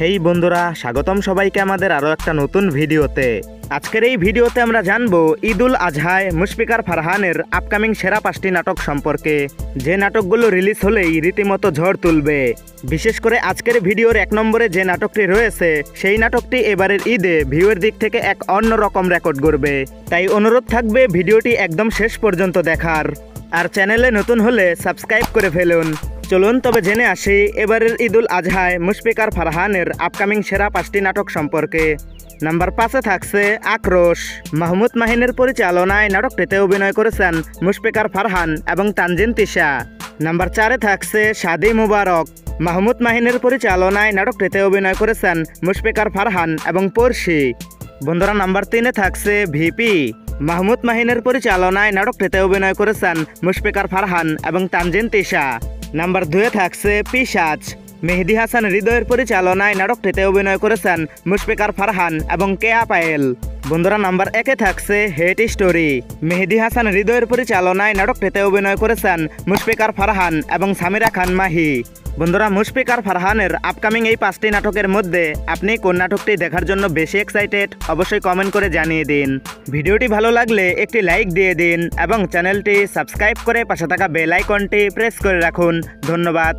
হেই বন্ধুরা, স্বাগতম সবাইকে আমাদের আরও একটা নতুন ভিডিওতে। আজকের এই ভিডিওতে আমরা জানব ঈদুল আজহায় মুশফিকার ফারহানের আপকামিং সেরা পাঁচটি নাটক সম্পর্কে। যে নাটকগুলো রিলিজ হলেই রীতিমতো ঝড় তুলবে। বিশেষ করে আজকের ভিডিওর এক নম্বরে যে নাটকটি রয়েছে, সেই নাটকটি এবারের ঈদে ভিউয়ের দিক থেকে এক অন্য রকম রেকর্ড করবে তাই অনুরোধ থাকবে ভিডিওটি একদম শেষ পর্যন্ত দেখার। আর চ্যানেলে নতুন হলে সাবস্ক্রাইব করে ফেলুন। চলুন, তবে জেনে আসি, এবারের ঈদুল আজহায় মুশফিকার ফারহানের আপকামিং সেরা পাঁচটি নাটক সম্পর্কে। নাম্বার পাঁচে থাকছে আক্রোশ। মাহমুদ মাহিনের পরিচালনায় নাটকটিতে অভিনয় করেছেন মুশফিকার ফারহান এবং তানজিন তিশা। নাম্বার চারে থাকছে শাদি মুবারক। মাহমুদ মাহিনের পরিচালনায় নাটকটিতে অভিনয় করেছেন মুশফিকার ফারহান এবং পড়শি বন্ধুরা, নাম্বার তিনে থাকছে ভিপি। মাহমুদ মাহিনের পরিচালনায় নাটকটিতে অভিনয় করেছেন মুশফিকার ফারহান এবং তানজিন তিশা। নাম্বার দুয়ে থাকছে পিসাজ মেহেদি হাসান হৃদয়ের পরিচালনায় নাটকটিতে অভিনয় করেছেন মুশফিকার ফারহান এবং কেয়া পায়েল। বন্ধুরা, নাম্বার একে থাকছে হেট স্টোরি মেহেদি হাসান হৃদয়ের পরিচালনায় নাটকটিতে অভিনয় করেছেন মুশফিকার ফারহান এবং সামিরা খান মাহি। বন্ধুরা, মুশফিকার ফারহানের আপকামিং এই পাঁচটি নাটকের মধ্যে আপনি কোন নাটকটি দেখার জন্য বেশি এক্সাইটেড অবশ্যই কমেন্ট করে জানিয়ে দিন। ভিডিওটি ভালো লাগলে একটি লাইক দিয়ে দিন এবং চ্যানেলটি সাবস্ক্রাইব করে পাশে থাকা বেল আইকনটি প্রেস করে রাখুন। ধন্যবাদ।